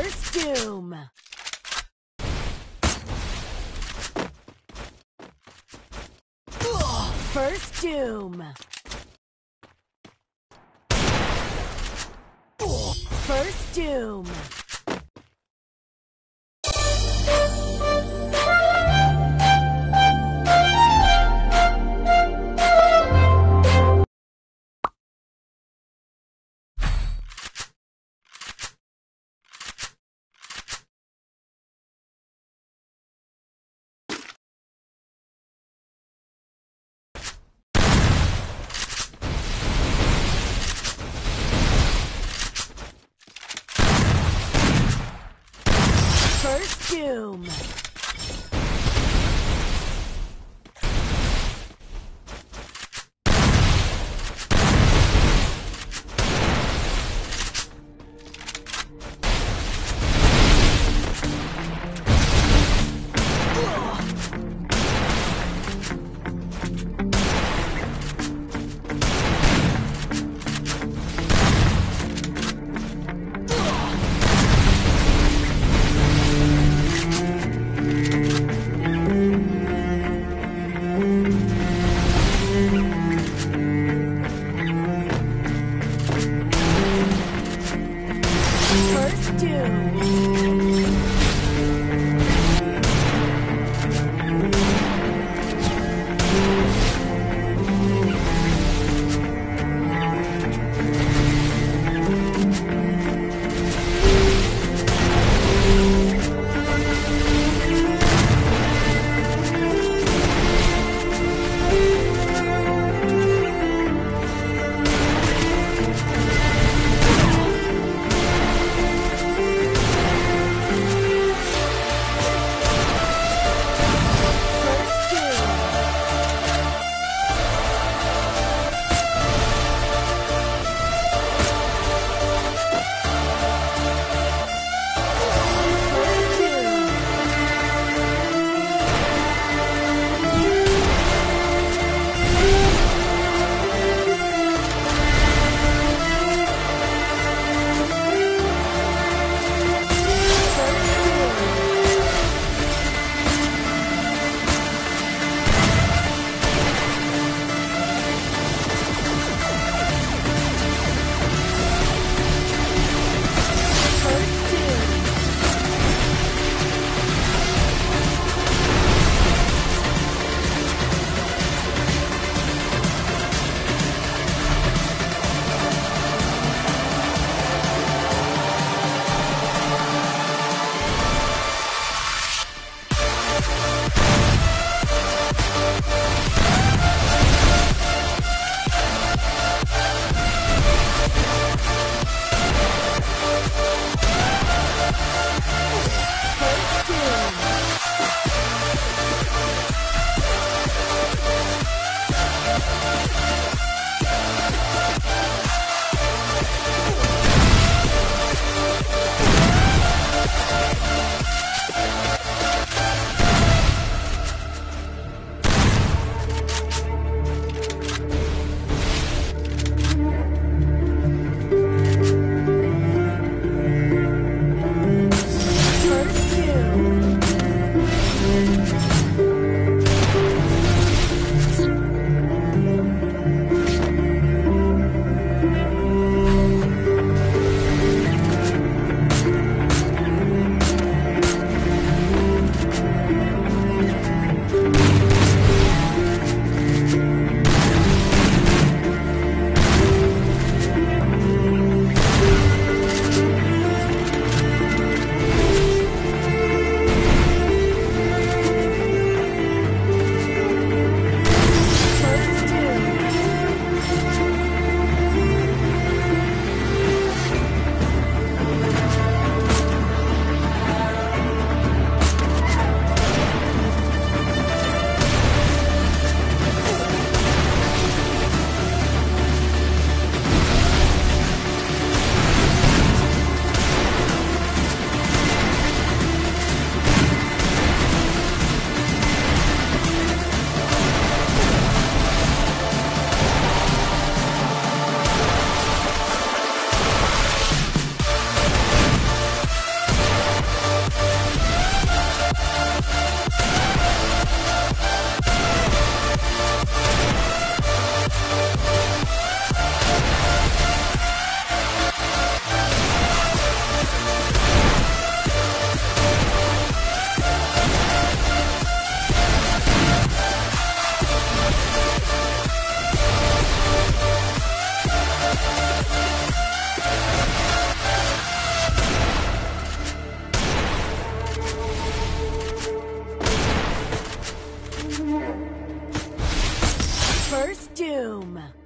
First Doom. First Doom. First Doom. Boom! First Doom.